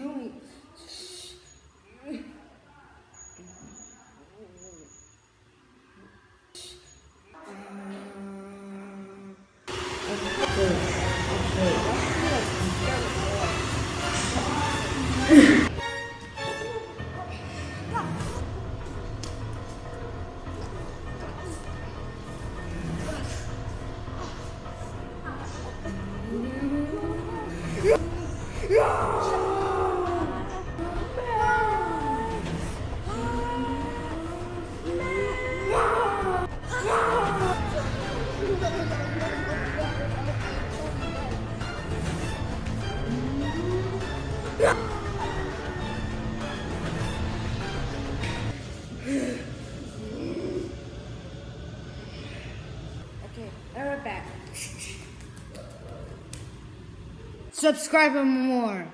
doing? Okay. Okay. Okay, I'll be back. Subscribe for more.